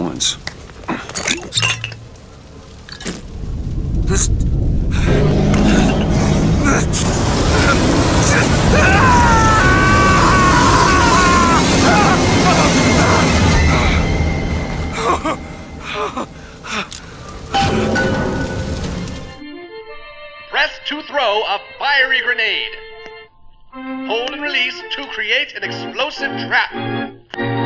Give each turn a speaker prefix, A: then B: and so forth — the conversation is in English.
A: once.
B: Press to throw a fiery grenade. Hold and release to create an explosive trap.